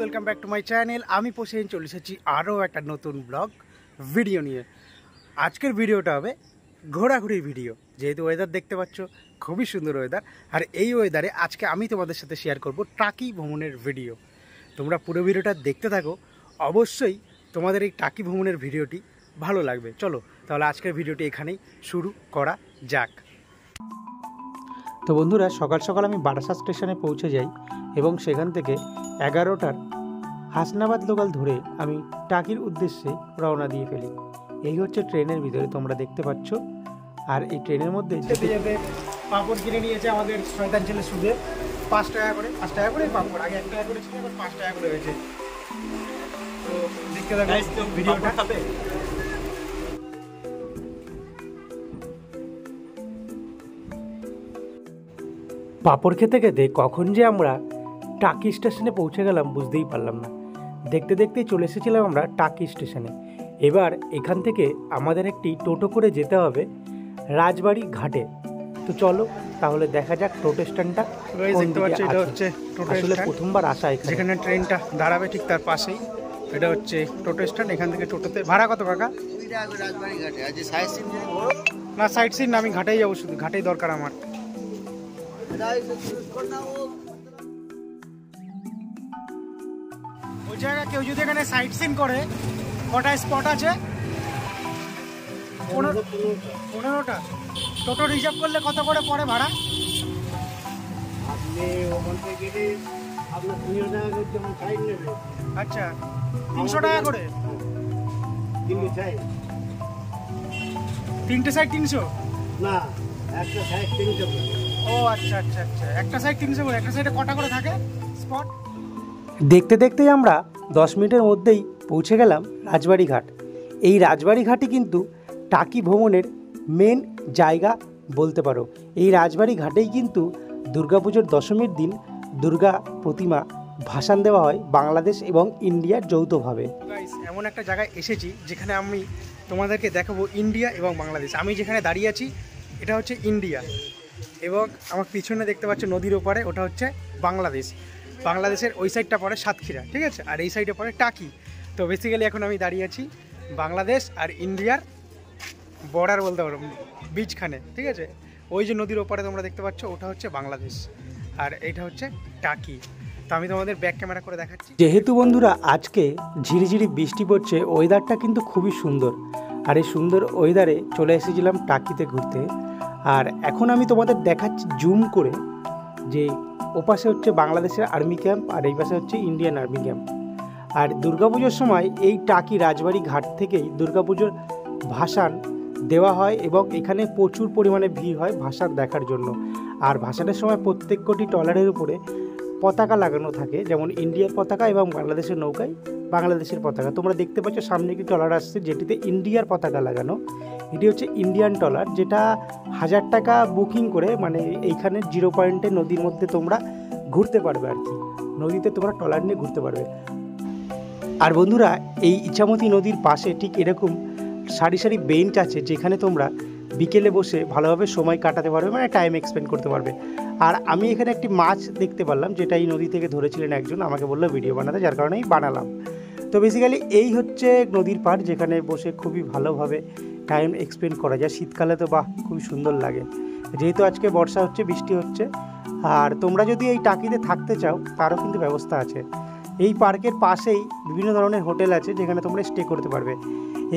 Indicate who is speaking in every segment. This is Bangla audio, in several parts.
Speaker 1: Welcome back to my channel আমি পোষেন চলে এসেছি আরও একটা নতুন ব্লগ ভিডিও নিয়ে। আজকের ভিডিওটা হবে ঘোরাঘুরির ভিডিও যেহেতু ওয়েদার দেখতে পাচ্ছ, খুবই সুন্দর ওয়েদার আর এই ওয়েদারে আজকে আমি তোমাদের সাথে শেয়ার করব টাকি ভ্রমণের ভিডিও তোমরা পুরো ভিডিওটা দেখতে থাকো। অবশ্যই তোমাদের এই টাকি ভ্রমণের ভিডিওটি ভালো লাগবে। চলো, তাহলে আজকের ভিডিওটি এখানেই শুরু করা যাক। তো বন্ধুরা, সকাল সকাল আমি বারাসা স্টেশনে পৌঁছে যাই এবং সেখান থেকে এগারোটার হাসনাবাদ লোকাল ধরে আমি টাকির উদ্দেশ্যে রওনা দিয়ে ফেলি। এই হচ্ছে ট্রেনের ভিতরে তোমরা দেখতে পাচ্ছ। আর এই ট্রেনের মধ্যে যেতে যেতে পাঁপড় কিনে নিয়েছে আমাদের শয়তান ছেলে সুদে পাঁচ টাকা করে পাঁচ টাকা করে পাঁপড়। আগে এক টাকা করে ছিল এবার পাঁচ টাকা করে হয়েছে। তো দেখতে থাকো ভিডিওটা। পাঁপড় খেতে খেতে কখন যে আমরা টাকি স্টেশনে পৌঁছে গেলাম বুঝতেই পারলাম না। দেখতে দেখতেই চলে এসেছিলাম আমরা টাকি স্টেশনে। এবার এখান থেকে আমাদের একটি টোটো করে যেতে হবে রাজবাড়ি ঘাটে। তো চলো তাহলে দেখা যাক টোটো স্ট্যান্ডটা
Speaker 2: দেখতে এটা হচ্ছে টোটো
Speaker 1: আসলে প্রথমবার আসা এখানে।
Speaker 2: যেখানে ট্রেনটা দাঁড়াবে ঠিক তার পাশেই। এটা হচ্ছে টোটো স্ট্যান্ড এখান থেকে টোটোতে। ভাড়া কত কাকা?
Speaker 3: রাজবাড়ি সাইড সিন
Speaker 2: না সাইড সিন আমি ঘাটেই যাব শুধু ঘাটেই দরকার আমার। ওই জায়গায় কেউ যদি এখানে সাইট সিন করে কটা স্পট আছে? পনেরো পনেরোটা। টোটো রিজার্ভ করলে কত করে পড়ে ভাড়া? আচ্ছা তিনশো টাকা করে? তিনটে সাইড তিনশো?
Speaker 3: না একটা সাইড তিনশো
Speaker 2: ও আচ্ছা আচ্ছা আচ্ছা। একটা সাইড তিনশো করে একটা সাইডে কটা করে থাকে স্পট
Speaker 1: দেখতে দেখতেই আমরা দশ মিনিটের মধ্যেই পৌঁছে গেলাম রাজবাড়ি ঘাট এই রাজবাড়ি ঘাটই কিন্তু টাকি ভ্রমণের মেন জায়গা বলতে পারো। এই রাজবাড়ি ঘাটেই কিন্তু দুর্গাপুজোর দশমীর দিন দুর্গা প্রতিমা ভাসান দেওয়া হয় বাংলাদেশ এবং ইন্ডিয়ার যৌথভাবে।
Speaker 2: এমন একটা জায়গায় এসেছি যেখানে আমি তোমাদেরকে দেখাবো ইন্ডিয়া এবং বাংলাদেশ। আমি যেখানে দাঁড়িয়ে আছি, এটা হচ্ছে ইন্ডিয়া। এবং আমার পিছনে দেখতে পাচ্ছ নদীর ওপারে, ওটা হচ্ছে বাংলাদেশ। বাংলাদেশের ওই সাইডটা পড়ে সাতক্ষীরা, ঠিক আছে? আর এই সাইডে পড়ে টাকি। তো বেসিক্যালি এখন আমি দাঁড়িয়ে আছি বাংলাদেশ আর ইন্ডিয়ার বর্ডার বলতে পারো, বীজখানে, ঠিক আছে? ওই যে নদীর ওপারে তোমরা দেখতে পাচ্ছ, ওটা হচ্ছে বাংলাদেশ। আর এইটা হচ্ছে টাকি। তো আমি তোমাদের ব্যাক ক্যামেরা করে দেখাচ্ছি।
Speaker 1: যেহেতু বন্ধুরা, আজকে ঝিরিঝিরি বৃষ্টি পড়ছে ওয়েদারটা কিন্তু খুবই সুন্দর। আর এই সুন্দর ওয়েদারে চলে এসেছিলাম টাকিতে ঘুরতে। আর এখন আমি তোমাদের দেখাচ্ছি জুম করে যে ওপাশে হচ্ছে বাংলাদেশের আর্মি ক্যাম্প আর এই পাশে হচ্ছে ইন্ডিয়ান আর্মি ক্যাম্প। আর দুর্গাপুজোর সময় এই টাকি রাজবাড়ি ঘাট থেকেই দুর্গাপুজোর ভাসান দেওয়া হয় এবং এখানে প্রচুর পরিমাণে ভিড় হয় ভাসান দেখার জন্য। আর ভাসানের সময় প্রত্যেক কোটি টলারের উপরে পতাকা লাগানো থাকে, যেমন ইন্ডিয়ার পতাকা এবং বাংলাদেশের নৌকায় বাংলাদেশের পতাকা। তোমরা দেখতে পাচ্ছ সামনে একটি ট্রলার আসছে, যেটিতে ইন্ডিয়ার পতাকা লাগানো। এটি হচ্ছে ইন্ডিয়ান ট্রলার, যেটা হাজার টাকা বুকিং করে মানে এইখানে জিরো পয়েন্টে নদীর মধ্যে তোমরা ঘুরতে পারবে আর কি। নদীতে তোমরা ট্রলার নিয়ে ঘুরতে পারবে। আর বন্ধুরা, এই ইচ্ছামতি নদীর পাশে ঠিক এরকম সারি সারি বেঞ্চ আছে, যেখানে তোমরা বিকেলে বসে ভালোভাবে সময় কাটাতে পারবে মানে টাইম এক্সপেন্ড করতে পারবে। আর আমি এখানে একটি মাছ দেখতে পারলাম, যেটা এই নদী থেকে ধরেছিলেন একজন, আমাকে বলল ভিডিও বানাতে, যার কারণে আমি বানালাম। তো বেসিক্যালি এই হচ্ছে নদীর পাড়, যেখানে বসে খুবই ভালোভাবে টাইম এক্সপেন্ড করা যায়। শীতকালে তো বাহ, খুবই সুন্দর লাগে। যেহেতু আজকে বর্ষা হচ্ছে, বৃষ্টি হচ্ছে, আর তোমরা যদি এই টাকিতে থাকতে চাও, তারও কিন্তু ব্যবস্থা আছে। এই পার্কের পাশেই বিভিন্ন ধরনের হোটেল আছে, যেখানে তোমরা স্টে করতে পারবে।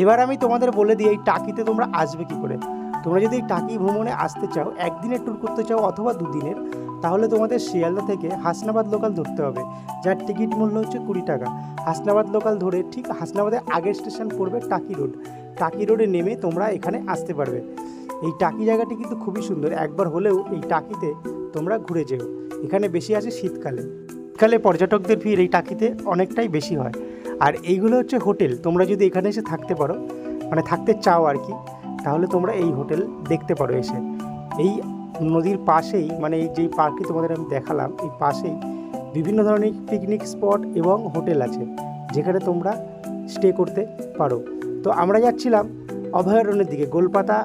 Speaker 1: এবার আমি তোমাদের বলে দিই, এই টাকিতে তোমরা আসবে কি করে? তোমরা যদি টাকি ভ্রমণে আসতে চাও, একদিনের ট্যুর করতে চাও অথবা দুদিনের, তাহলে তোমাদের শিয়ালদা থেকে হাসনাবাদ লোকাল ধরতে হবে। যার টিকিট মূল্য হচ্ছে কুড়ি টাকা। হাসনাবাদ লোকাল ধরে ঠিক হাসনাবাদের আগের স্টেশন পড়বে টাকি রোড টাকি রোডে নেমে তোমরা এখানে আসতে পারবে। এই টাকি জায়গাটি কিন্তু খুবই সুন্দর। একবার হলেও এই টাকিতে তোমরা ঘুরে যেও। এখানে বেশি আছে শীতকালে। শীতকালে পর্যটকদের ভিড় এই টাকিতে অনেকটাই বেশি হয়। আর এইগুলো হচ্ছে হোটেল। তোমরা যদি এখানে এসে থাকতে পারো মানে থাকতে চাও আর কি তাহলে তোমরা এই হোটেল দেখতে পারো এসে। এই নদীর পাশেই মানে এই যেই পার্কটি তোমাদের আমি দেখালাম, এই পাশেই বিভিন্ন ধরনের পিকনিক স্পট এবং হোটেল আছে, যেখানে তোমরা স্টে করতে পারো। তো আমরা যাচ্ছিলাম অভয়ারণ্যের দিকে, গোলপাতা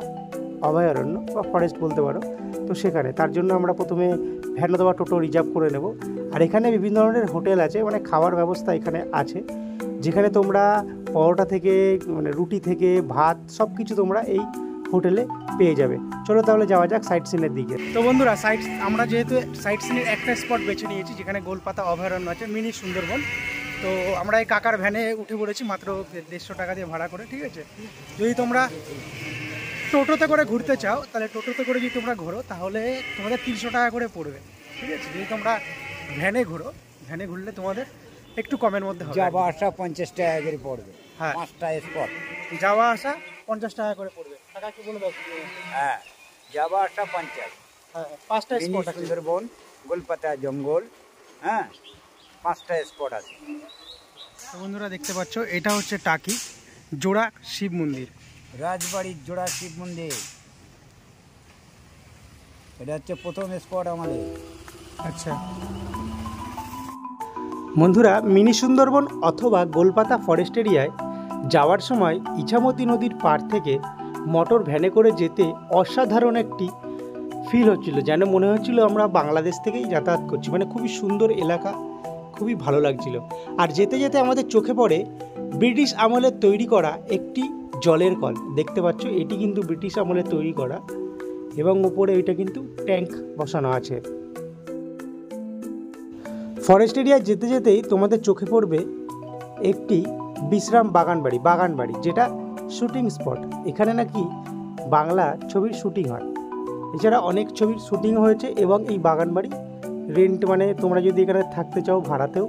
Speaker 1: অভয়ারণ্য বা ফরেস্ট বলতে পারো, তো সেখানে। তার জন্য আমরা প্রথমে ভ্যান অথবা টোটো রিজার্ভ করে নেব। আর এখানে বিভিন্ন ধরনের হোটেল আছে মানে খাওয়ার ব্যবস্থা এখানে আছে। যেখানে তোমরা পরোটা থেকে মানে রুটি থেকে, ভাত সব কিছু তোমরা এই হোটেলে পেয়ে যাবে। চলো তাহলে যাওয়া যাক সাইট সিনের দিকে।
Speaker 2: তো বন্ধুরা সাইট আমরা যেহেতু সাইট সিনের একটা স্পট বেছে নিয়েছি, যেখানে গোলপাতা অভয়ারণ্য আছে, মিনি সুন্দরবন। তো আমরা এই কাকার ভ্যানে উঠে পড়েছি, মাত্র দেড়শো টাকা দিয়ে ভাড়া করে, ঠিক আছে? যদি তোমরা টোটোতে করে ঘুরতে চাও, তাহলে টোটোতে করে যদি তোমরা ঘোরো, তাহলে তোমাদের তিনশো টাকা করে পড়বে, ঠিক আছে? যদি তোমরা ভ্যানে ঘোরো ভ্যানে ঘুরলে তোমাদের একটু কমের মধ্যে হবে।
Speaker 3: যাবা আসা পঞ্চাশ টাকা করে পড়বে।
Speaker 2: হ্যাঁ।
Speaker 3: পাঁচটা স্পট
Speaker 2: যাওয়া আসা পঞ্চাশ টাকা করে পড়বে। টাকা কি বলে দাও?
Speaker 3: হ্যাঁ যাবা আসা পঞ্চাশ।
Speaker 2: হ্যাঁ পাঁচটা স্পট আছে।
Speaker 3: সুন্দরবন গোলপাতা জঙ্গল হ্যাঁ পাঁচটা স্পট আছে।
Speaker 2: বন্ধুরা দেখতে পাচ্ছ এটা হচ্ছে টাকি জোড়া শিব মন্দির।
Speaker 3: রাজবাড়ির জোড়া শিব মন্দির। এটা হচ্ছে প্রথম স্পট আমাদের।
Speaker 2: আচ্ছা।
Speaker 1: বন্ধুরা, মিনি সুন্দরবন অথবা গোলপাতা ফরেস্ট এরিয়ায় যাওয়ার সময় ইছামতি নদীর পার থেকে মোটর ভ্যানে করে যেতে অসাধারণ একটি ফিল হচ্ছিল, যেন মনে হচ্ছিল আমরা বাংলাদেশ থেকেই যাতায়াত করছি। মানে খুবই সুন্দর এলাকা, খুবই ভালো লাগছিল। আর যেতে যেতে আমাদের চোখে পড়ে ব্রিটিশ আমলের তৈরি করা একটি জলের কল। দেখতে পাচ্ছ, এটি কিন্তু ব্রিটিশ আমলে তৈরি করা এবং উপরে এটা কিন্তু ট্যাঙ্ক বসানো আছে। ফরেস্ট এরিয়ায় যেতে যেতেই তোমাদের চোখে পড়বে একটি বিশ্রাম বাগান বাড়ি বাগান বাড়ি যেটা শুটিং স্পট এখানে নাকি বাংলা ছবির শুটিং হয়। এছাড়া অনেক ছবির শুটিং হয়েছে এবং এই বাগান বাড়ি রেন্ট মানে তোমরা যদি এখানে থাকতে চাও ভাড়াতেও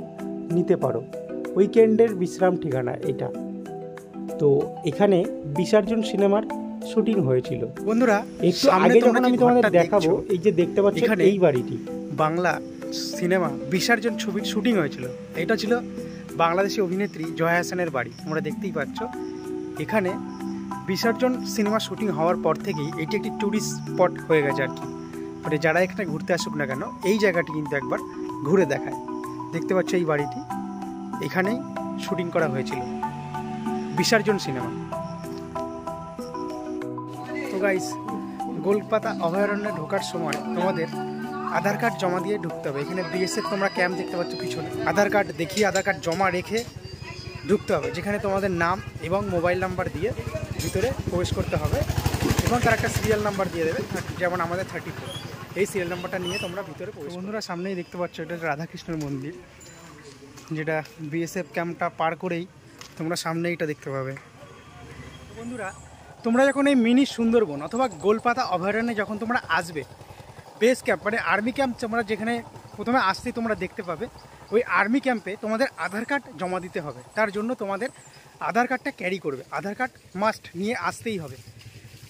Speaker 1: নিতে পারো। উইকেন্ডের বিশ্রাম ঠিকানা এটা। তো এখানে বিসর্জন সিনেমার শুটিং হয়েছিল।
Speaker 2: বন্ধুরা
Speaker 1: একটু আগে যখন আমি তোমাদের দেখাবো এই যে দেখতে পাচ্ছ এই বাড়িটি।
Speaker 2: বাংলা সিনেমা বিসর্জন ছবির শুটিং হয়েছিল। এটা ছিল বাংলাদেশি অভিনেত্রী জয়া হাসানের বাড়ি। তোমরা দেখতেই পাচ্ছ। এখানে বিসর্জন সিনেমা শুটিং হওয়ার পর থেকেই এটি একটি ট্যুরিস্ট স্পট হয়ে গেছে আর কি। মানে যারা এখানে ঘুরতে আসুক না কেন, এই জায়গাটি কিন্তু একবার ঘুরে দেখায়। দেখতে পাচ্ছ এই বাড়িটি। এখানেই শুটিং করা হয়েছিল। বিসর্জন সিনেমা। তো গাইস গোলপাতা অভয়ারণ্যে ঢোকার সময় তোমাদের আধার কার্ড জমা দিয়ে ঢুকতে হবে। এখানে বিএসএফ তোমরা ক্যাম্প দেখতে পাচ্ছ পিছনে। আধার কার্ড দেখিয়ে আধার কার্ড জমা রেখে ঢুকতে হবে, যেখানে তোমাদের নাম এবং মোবাইল নাম্বার দিয়ে ভিতরে প্রবেশ করতে হবে এবং তার একটা সিরিয়াল নাম্বার দিয়ে দেবে, যেমন আমাদের থার্টি ফোর এই সিরিয়াল নাম্বারটা নিয়ে তোমরা ভিতরে বন্ধুরা, সামনেই দেখতে পাচ্ছ এটা রাধাকৃষ্ণের মন্দির, যেটা বিএসএফ ক্যাম্পটা পার করেই তোমরা সামনে এটা দেখতে পাবে। বন্ধুরা, তোমরা যখন এই মিনি সুন্দরবন অথবা গোলপাতা অভয়ারণ্যে যখন তোমরা আসবে বেস ক্যাম্প মানে আর্মি ক্যাম্প তোমরা যেখানে প্রথমে আসতেই তোমরা দেখতে পাবে, ওই আর্মি ক্যাম্পে তোমাদের আধার কার্ড জমা দিতে হবে। তার জন্য তোমাদের আধার কার্ডটা ক্যারি করবে। আধার কার্ড মাস্ট নিয়ে আসতেই হবে।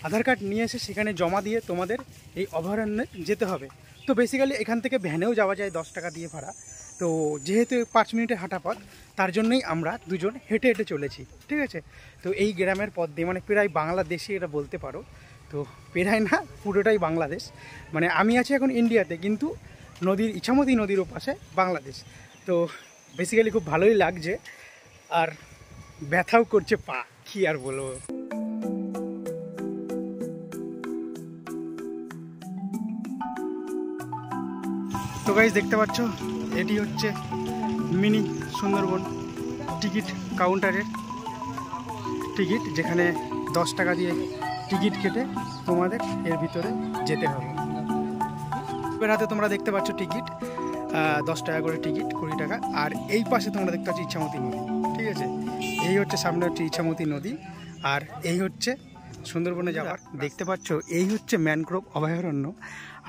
Speaker 2: আধার কার্ড নিয়ে এসে সেখানে জমা দিয়ে তোমাদের এই অভয়ারণ্যে যেতে হবে। তো বেসিক্যালি এখান থেকে ভ্যানেও যাওয়া যায় দশ টাকা দিয়ে ভাড়া। তো যেহেতু পাঁচ মিনিটের হাঁটা পথ, তার জন্যই আমরা দুজন হেঁটে হেঁটে চলেছি। ঠিক আছে? তো এই গ্রামের পথ দিয়ে মানে প্রায় বাংলাদেশি এটা বলতে পারো তো পেরায় না, পুরোটাই বাংলাদেশ। মানে আমি আছি এখন ইন্ডিয়াতে, কিন্তু নদীর, ইছামতি নদীর ওপাশে বাংলাদেশ। তো বেসিক্যালি খুব ভালোই লাগছে, আর ব্যথাও করছে পা, কি আর বলব। তো গাইজ দেখতে পাচ্ছ, এটি হচ্ছে মিনি সুন্দরবন। টিকিট কাউন্টারের টিকিট, যেখানে দশ টাকা দিয়ে টিকিট কেটে তোমাদের এর ভিতরে যেতে হবে। এবার হাতে তোমরা দেখতে পাচ্ছ টিকিট দশ টাকা করে টিকিট, কুড়ি টাকা। আর এই পাশে তোমরা দেখতে পাচ্ছ ইচ্ছামতি নদী, ঠিক আছে? এই হচ্ছে সামনে হচ্ছে ইচ্ছামতি নদী, আর এই হচ্ছে সুন্দরবনে যাওয়ার। দেখতে পাচ্ছ, এই হচ্ছে ম্যানগ্রোভ অভয়ারণ্য।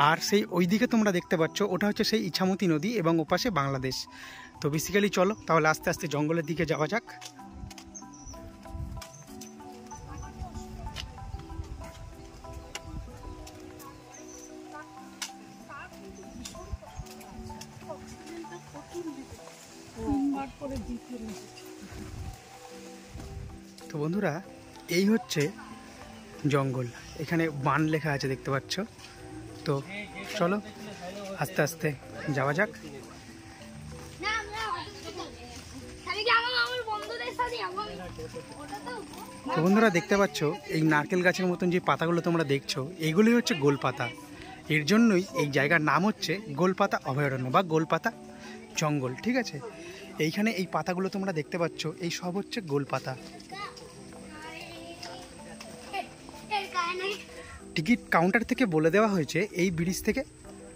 Speaker 2: আর সেই ওইদিকে তোমরা দেখতে পাচ্ছ, ওটা হচ্ছে সেই ইছামতি নদী এবং ওপাশে বাংলাদেশ। তো বেসিক্যালি চলো, তাহলে আস্তে আস্তে জঙ্গলের দিকে যাওয়া যাক। তো বন্ধুরা এই হচ্ছে জঙ্গল। এখানে বান লেখা আছে দেখতে পাচ্ছ? তো চলো আস্তে আস্তে যাওয়া যাক।
Speaker 4: তো
Speaker 2: বন্ধুরা দেখতে পাচ্ছ এই নারকেল গাছের মতন যে পাতাগুলো তোমরা দেখছ এইগুলোই হচ্ছে গোলপাতা। এর জন্যই এই জায়গার নাম হচ্ছে গোলপাতা অভয়ারণ্য বা গোলপাতা জঙ্গল ঠিক আছে? এইখানে এই পাতাগুলো তোমরা দেখতে পাচ্ছ, এই সব হচ্ছে
Speaker 4: এর কারণে
Speaker 2: টিকিট কাউন্টার থেকে বলে দেওয়া হয়েছে, এই ব্রিজ থেকে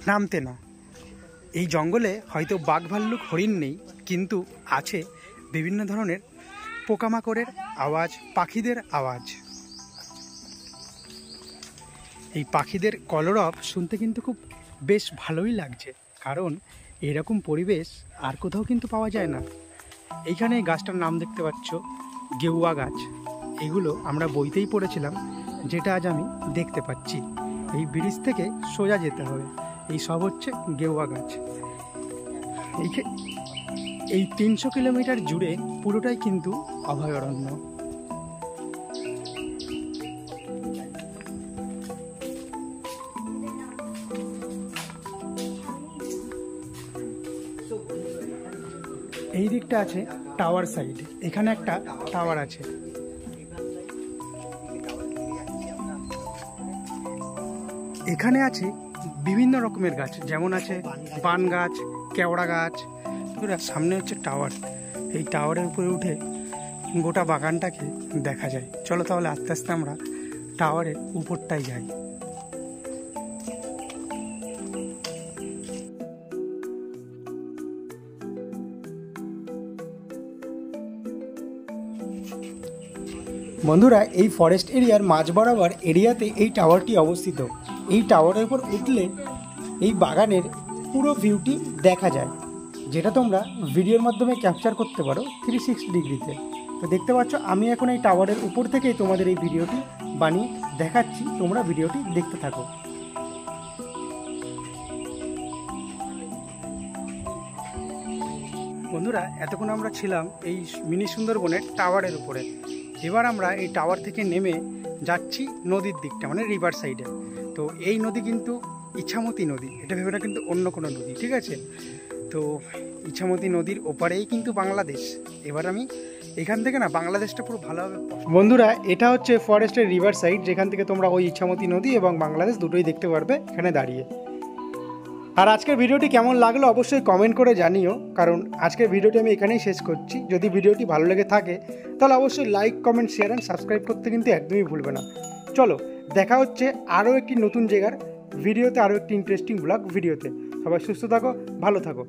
Speaker 2: নামতে না। এই জঙ্গলে হয়তো বাঘ ভাল্লুক হরিণ নেই, কিন্তু আছে বিভিন্ন ধরনের পোকামাকড়ের আওয়াজ, পাখিদের আওয়াজ। এই পাখিদের কলরব শুনতে কিন্তু খুব বেশ ভালোই লাগছে, কারণ এরকম পরিবেশ আর কোথাও কিন্তু পাওয়া যায় না। এইখানে গাছটার নাম দেখতে পাচ্ছ, গেউয়া গাছ। এগুলো আমরা বইতেই পড়েছিলাম, যেটা আজ আমি দেখতে পাচ্ছি। এই ব্রিজ থেকে সোজা যেতে হবে। এই সব হচ্ছে গেউয়া গাছ। এই তিনশো কিলোমিটার জুড়ে পুরোটাই কিন্তু অভয়ারণ্য। দিকটা আছে টাওয়ার সাইড। এখানে একটা টাওয়ার আছে। এখানে আছে বিভিন্ন রকমের গাছ, যেমন আছে বান গাছ, কেওড়া গাছ। সামনে হচ্ছে টাওয়ার। এই টাওয়ারের উপরে উঠে গোটা বাগানটাকে দেখা যায়। চলো তাহলে আস্তে আস্তে আমরা টাওয়ারের উপরটাই যাই। বন্ধুরা, এই ফরেস্ট এরিয়ার মাঝ বরাবর এরিয়াতে এই টাওয়ারটি অবস্থিত। এই টাওয়ারের উপর উঠলে এই বাগানের পুরো ভিউটি দেখা যায়, যেটা তোমরা ভিডিওর মাধ্যমে ক্যাপচার করতে পারো থ্রি সিক্সটি ডিগ্রিতে তো দেখতে পাচ্ছ, আমি এখন এই টাওয়ারের উপর থেকেই তোমাদের এই ভিডিওটি বানিয়ে দেখাচ্ছি, তোমরা ভিডিওটি দেখতে থাকো। বন্ধুরা, এতক্ষণ আমরা ছিলাম এই মিনি সুন্দরবনের টাওয়ারের উপরে। এবার আমরা এই টাওয়ার থেকে নেমে যাচ্ছি নদীর দিকটা মানে রিভার সাইডে তো এই নদী কিন্তু ইছামতি নদী, এটা ভেবে কিন্তু অন্য কোনো নদী, ঠিক আছে? তো ইছামতি নদীর ওপারেই কিন্তু বাংলাদেশ। এবার আমি এখান থেকে না, বাংলাদেশটা পুরো ভালোভাবে বন্ধুরা, এটা হচ্ছে ফরেস্টের রিভার সাইড যেখান থেকে তোমরা ওই ইছামতি নদী এবং বাংলাদেশ দুটোই দেখতে পারবে, এখানে দাঁড়িয়ে। আর আজকের ভিডিওটি কেমন লাগল অবশ্যই কমেন্ট করে জানিও, কারণ আজকের ভিডিওটি আমি এখানেই শেষ করছি। যদি ভিডিওটি ভালো লেগে থাকে, তাহলে অবশ্যই like comment share and subscribe করতে কিন্তু একদমই ভুলবে না। চলো, দেখা হচ্ছে আরও একটি নতুন জায়গার, ভিডিওতে আরও একটি ইন্টারেস্টিং ব্লগ ভিডিওতে। সবাই সুস্থ থাকো, ভালো থাকো।